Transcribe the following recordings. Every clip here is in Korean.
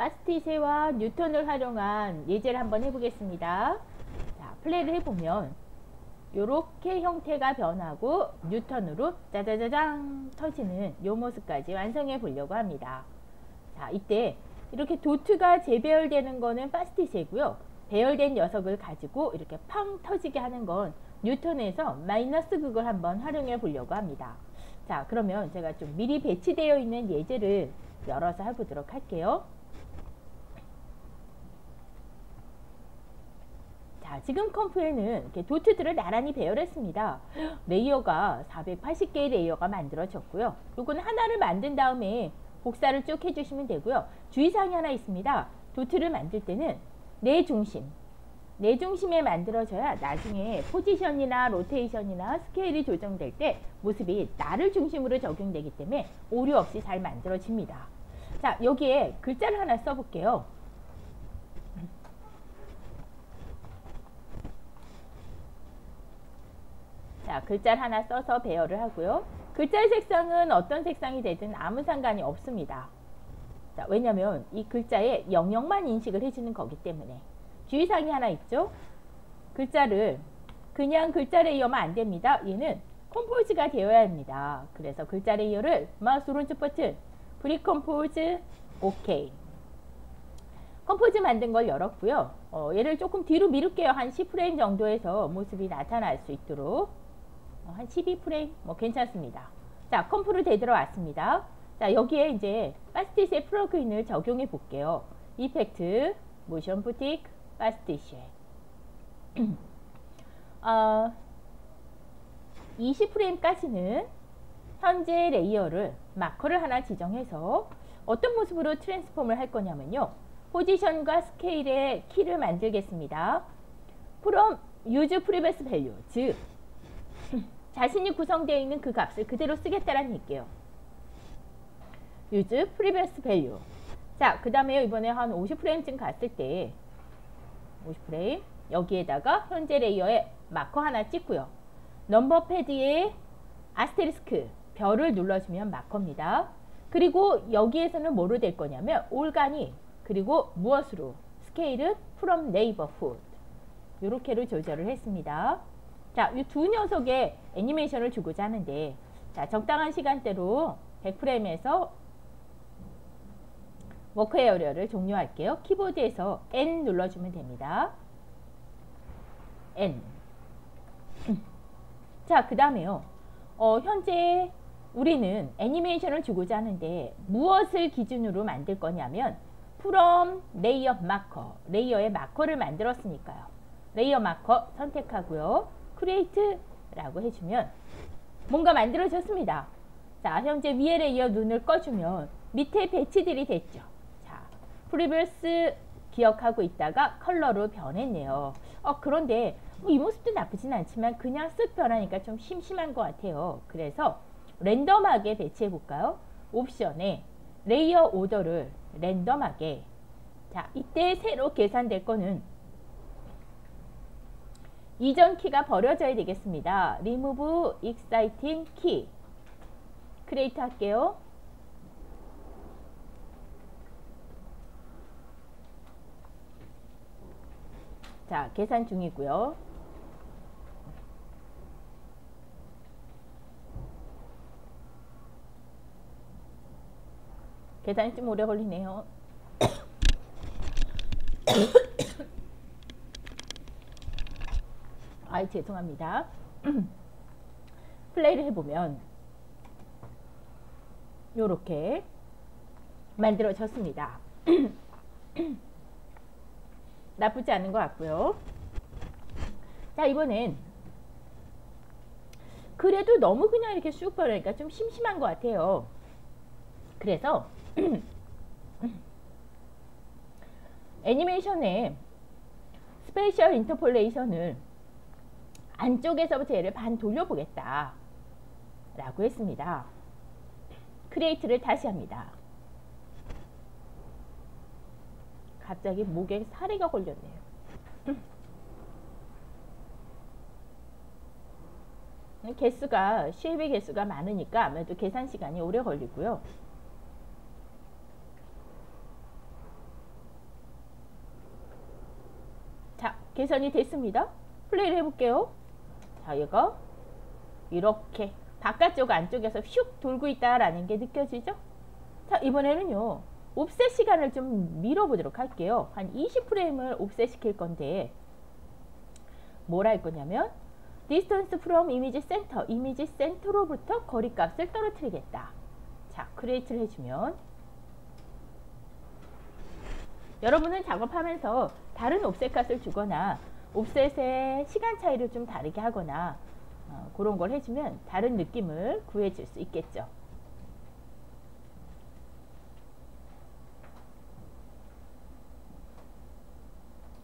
파스티세와 뉴턴을 활용한 예제를 한번 해보겠습니다. 자, 플레이를 해보면 이렇게 형태가 변하고 뉴턴으로 짜자자장 터지는 이 모습까지 완성해 보려고 합니다. 자, 이때 이렇게 도트가 재배열되는 거는 파스티세고요. 배열된 녀석을 가지고 이렇게 팡 터지게 하는 건 뉴턴에서 마이너스 극을 한번 활용해 보려고 합니다. 자, 그러면 제가 좀 미리 배치되어 있는 예제를 열어서 해보도록 할게요. 자, 지금 comp에는 이렇게 도트들을 나란히 배열했습니다. layer가 480개의 layer가 만들어졌고요. 요거는 하나를 만든 다음에 복사를 쭉 해주시면 되고요. 주의사항이 하나 있습니다. 도트를 만들 때는 내 중심, 내 중심에 만들어져야 나중에 포지션이나 로테이션이나 스케일이 조정될 때 모습이 나를 중심으로 적용되기 때문에 오류 없이 잘 만들어집니다. 자, 여기에 글자를 하나 써볼게요. 자, 글자를 하나 써서 배열을 하고요. 글자의 색상은 어떤 색상이 되든 아무 상관이 없습니다. 자, 왜냐면 이 글자에 영역만 인식을 해주는 거기 때문에 주의사항이 하나 있죠. 글자를 그냥 글자 layer만 안 됩니다. 얘는 compose가 되어야 합니다. 그래서 글자 layer를 마우스 오른쪽 버튼 pre-compose 오케이 compose 만든 걸 열었고요. 어, 얘를 조금 뒤로 미룰게요. 한 10프레임 정도에서 모습이 나타날 수 있도록 어, 한 12프레임 뭐 괜찮습니다. 자, comp로 되돌아왔습니다. 자, 여기에 이제 Pastiche의 plugin을 적용해 볼게요. effect, Motion Boutique, Pastiche. 어, 20프레임까지는 현재 layer를 marker를 하나 지정해서 어떤 모습으로 transform을 할 거냐면요. 포지션과 스케일의 키를 만들겠습니다. from use previous value, 즉 자신이 구성되어 있는 그 값을 그대로 쓰겠다라는 얘기예요. use previous value. 자, 그 다음에 이번에 한 50프레임쯤 갔을 때 50프레임 여기에다가 현재 layer에 marker 하나 찍고요. number pad에 asterisk 별을 눌러주면 marker입니다. 그리고 여기에서는 뭐로 될 거냐면 organic 그리고 무엇으로 스케일은 from neighborhood 이렇게로 조절을 했습니다. 자, 이 두 녀석의 애니메이션을 주고자 하는데 자, 적당한 시간대로 100프레임에서 work area를 종료할게요. 키보드에서 N 눌러주면 됩니다. N 자, 그 다음에요. 어, 현재 우리는 애니메이션을 주고자 하는데 무엇을 기준으로 만들 거냐면 from layer marker layer의 marker를 만들었으니까요. layer marker 선택하고요. create라고 해주면 뭔가 만들어졌습니다. 자, 현재 위에 레이어 눈을 꺼주면 밑에 배치들이 됐죠. 자, 프리버스 기억하고 있다가 컬러로 변했네요. 어, 그런데 뭐 이 모습도 나쁘진 않지만 그냥 쓱 변하니까 좀 심심한 것 같아요. 그래서 랜덤하게 배치해 볼까요? 옵션에 layer order를 랜덤하게 자 이때 새로 계산될 거는 이전 키가 버려져야 되겠습니다. remove existing key 크레이트 할게요. 자 계산 중이고요. 계산이 좀 오래 걸리네요. 아이 죄송합니다. 플레이를 해보면 요렇게 만들어졌습니다. 나쁘지 않은 것 같고요. 자 이번엔 그래도 너무 그냥 이렇게 쑥 버리니까 좀 심심한 것 같아요. 그래서 애니메이션의 spatial interpolation을 안쪽에서부터 얘를 반 돌려보겠다. 라고 했습니다. create를 다시 합니다. 갑자기 목에 사리가 걸렸네요. 음. 개수가 shape의 개수가 많으니까 아무래도 계산 시간이 오래 걸리고요. 자, 계산이 됐습니다. 플레이를 해볼게요. 자, 얘가 이렇게 바깥쪽 안쪽에서 슉 돌고 있다라는 게 느껴지죠? 자, 이번에는요. offset 시간을 좀 밀어보도록 할게요. 한 20프레임을 offset 시킬 건데 뭘 할 거냐면 distance from image center, 이미지 센터로부터 거리값을 떨어뜨리겠다. 자, create를 해주면 여러분은 작업하면서 다른 옵셋 값을 주거나 옵셋의 시간 차이를 좀 다르게 하거나 어, 그런 걸 해주면 다른 느낌을 구해줄 수 있겠죠.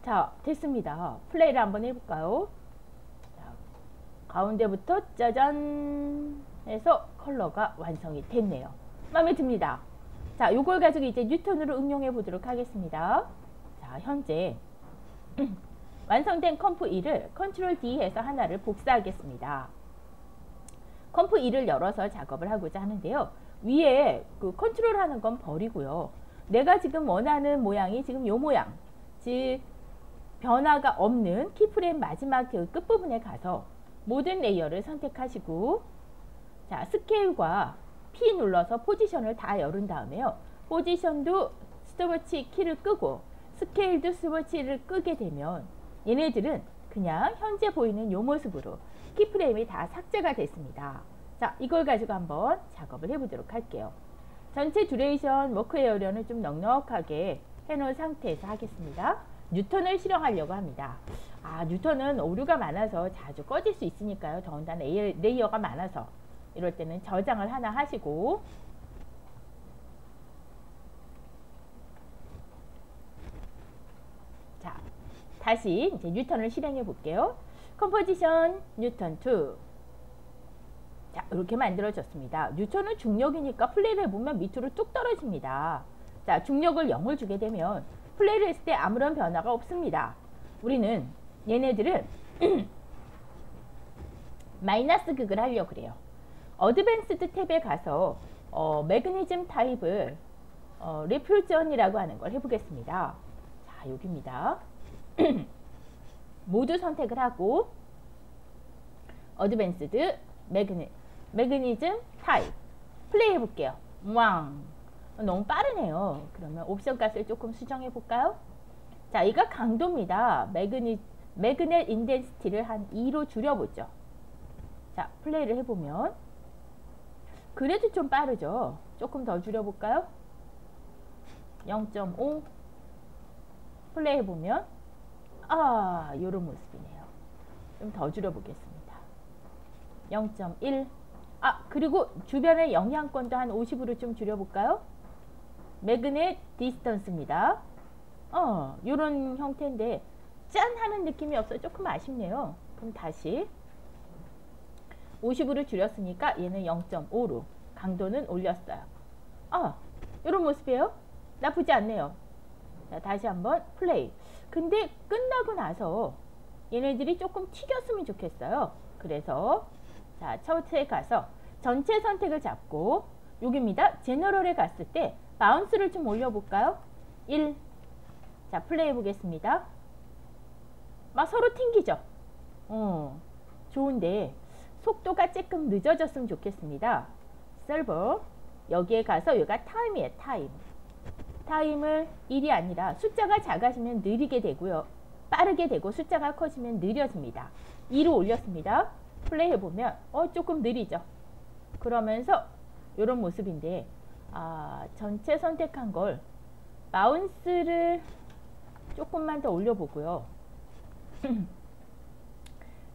자, 됐습니다. 플레이를 한번 해볼까요? 자, 가운데부터 짜잔 해서 컬러가 완성이 됐네요. 마음에 듭니다. 자, 요걸 가지고 이제 뉴턴으로 응용해 보도록 하겠습니다. 자, 현재 완성된 comp 2를 컨트롤 D 해서 하나를 복사하겠습니다. comp 2를 열어서 작업을 하고자 하는데요. 위에 그 컨트롤 하는 건 버리고요. 내가 지금 원하는 모양이 지금 요 모양, 즉 변화가 없는 keyframe 마지막 그 끝부분에 가서 모든 레이어를 선택하시고 자 스케일과 P 눌러서 포지션을 다 열은 다음에요. 포지션도 스톱워치 키를 끄고 스케일도 스톱워치를 끄게 되면 얘네들은 그냥 현재 보이는 요 모습으로 keyframe이 다 삭제가 됐습니다. 자 이걸 가지고 한번 작업을 해보도록 할게요. 전체 duration work area는 좀 넉넉하게 해놓은 상태에서 하겠습니다. 뉴턴을 실행하려고 합니다. 아 뉴턴은 오류가 많아서 자주 꺼질 수 있으니까요. 더군다나 레이어가 많아서 이럴 때는 저장을 하나 하시고 자 다시 이제 뉴턴을 실행해 볼게요. composition 뉴턴 2 자, 이렇게 만들어졌습니다. 뉴턴은 중력이니까 플레이를 해보면 밑으로 뚝 떨어집니다. 자, 중력을 0을 주게 되면 플레이를 했을 때 아무런 변화가 없습니다. 우리는 얘네들은 마이너스 극을 하려고 그래요. advanced tab에 가서 어, magnetism type을 어, repulsion이라고 하는 걸 해보겠습니다. 자, 여기입니다. 모두 선택을 하고 advanced magne-, magnetism type 플레이 해볼게요. 왕 너무 빠르네요. 그러면 옵션 값을 조금 수정해 볼까요? 자, 이가 강도입니다. magne-, magnet intensity를 한 2로 줄여보죠. 자, 플레이를 해보면 그래도 좀 빠르죠. 조금 더 줄여볼까요? 0.5 플레이 해보면 아, 요런 모습이네요. 좀 더 줄여보겠습니다. 0.1 아, 그리고 주변의 영향권도 한 50으로 좀 줄여볼까요? magnet distance입니다. 어, 요런 형태인데 짠 하는 느낌이 없어요. 조금 아쉽네요. 그럼 다시 50으로 줄였으니까 얘는 0.5로 강도는 올렸어요. 아, 요런 모습이에요. 나쁘지 않네요. 자, 다시 한번 플레이. 근데 끝나고 나서 얘네들이 조금 튀겼으면 좋겠어요. 그래서 자, 첫째 가서 전체 선택을 잡고 여기입니다. general에 갔을 때 bounce를 좀 올려볼까요? 1. 자, 플레이 해보겠습니다. 막 서로 튕기죠? 어, 좋은데 속도가 조금 늦어졌으면 좋겠습니다. solver 여기에 가서 여기가 time이에요. time. time을 1이 아니라 숫자가 작아지면 느리게 되고요. 빠르게 되고 숫자가 커지면 느려집니다. 2로 올렸습니다. 플레이 해보면 어 조금 느리죠. 그러면서 이런 모습인데 아, 전체 선택한 걸 마운스를 조금만 더 올려보고요.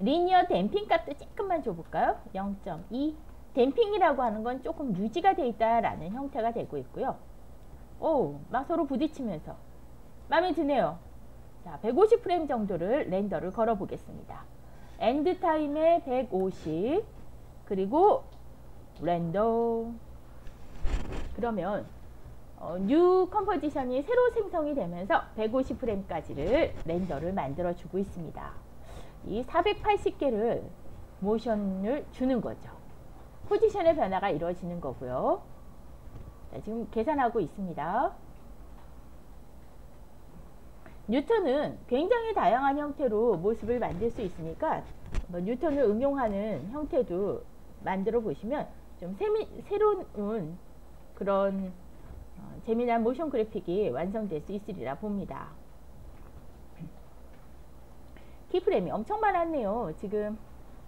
리니어 댐핑 값도 조금만 줘볼까요? 0.2 댐핑이라고 하는 건 조금 유지가 되어 있다라는 형태가 되고 있고요. 오, 막 서로 부딪히면서 마음에 드네요. 자, 150프레임 정도를 render를 걸어 보겠습니다. end time에 150 그리고 render 그러면 어, new composition이 새로 생성이 되면서 150프레임까지를 render를 만들어 주고 있습니다. 이 480개를 모션을 주는 거죠. 포지션의 변화가 이루어지는 거고요. 자, 지금 계산하고 있습니다. 뉴턴은 굉장히 다양한 형태로 모습을 만들 수 있으니까 뭐 뉴턴을 응용하는 형태도 만들어 보시면 좀 세미, 새로운 그런 어, 재미난 모션 그래픽이 완성될 수 있으리라 봅니다. 키프레임이 엄청 많았네요. 지금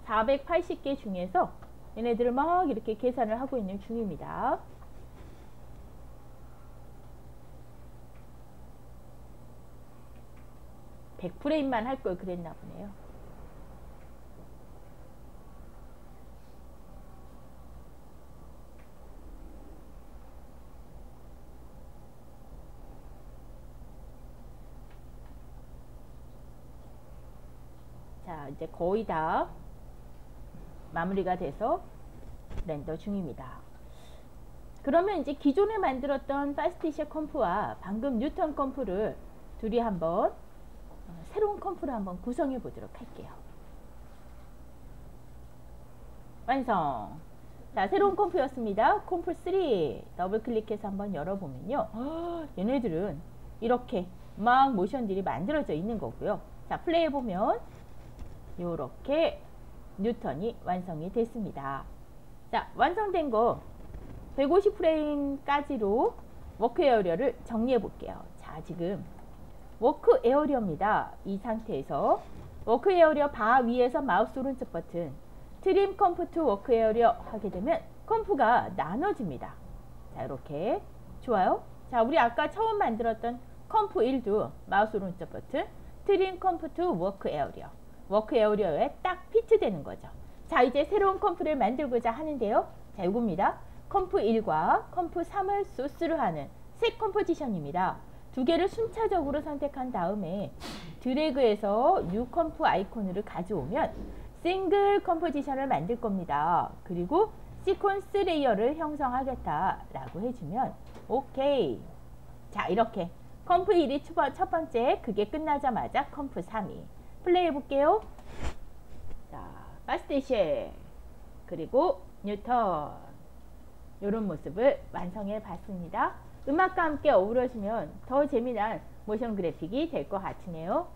480개 중에서 얘네들을 막 이렇게 계산을 하고 있는 중입니다. 백프레임만 할 걸 그랬나 보네요. 자, 이제 거의 다 마무리가 돼서 render 중입니다. 그러면 이제 기존에 만들었던 Pastiche comp와 방금 뉴턴 comp를 둘이 한번 어, 새로운 comp를 한번 구성해 보도록 할게요. 완성! 자, 새로운 comp였습니다. comp 3 더블 클릭해서 한번 열어보면요. 허, 얘네들은 이렇게 막 모션들이 만들어져 있는 거고요. 자, 플레이해보면 이렇게 뉴턴이 완성이 됐습니다. 자, 완성된 거 150프레임까지로 Work Area를 정리해 볼게요. 자, 지금 Work Area입니다. 이 상태에서 Work Area Bar 위에서 마우스 오른쪽 버튼 Trim Comp to Work Area 하게 되면 Comp가 나눠집니다. 자, 이렇게 좋아요. 자, 우리 아까 처음 만들었던 Comp 1도 마우스 오른쪽 버튼 Trim Comp to Work Area Work Area에 딱 fit되는 거죠. 자, 이제 새로운 Comp를 만들고자 하는데요. 자, 이겁니다. Comp 1과 Comp 3을 소스로 하는 새 Composition입니다. 두 개를 순차적으로 선택한 다음에 드래그해서 New Comp 아이콘을 가져오면 Single Composition을 만들 겁니다. 그리고 Sequence Layer를 형성하겠다라고 해주면 오케이. 자, 이렇게 Comp 1이 첫 번째 그게 끝나자마자 Comp 3이 플레이 해볼게요. 자, Pastiche 그리고 뉴턴 이런 모습을 완성해 봤습니다. 음악과 함께 어우러지면 더 재미난 모션 그래픽이 될 것 같으네요.